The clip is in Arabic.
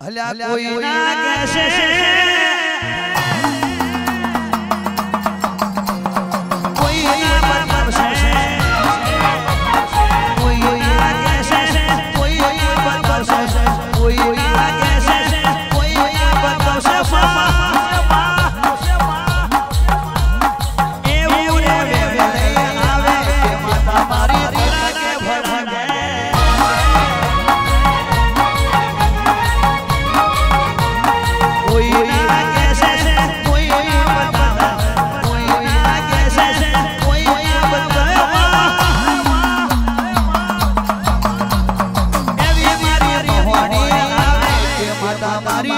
هلا کوئی نہ کشش Santa Maria.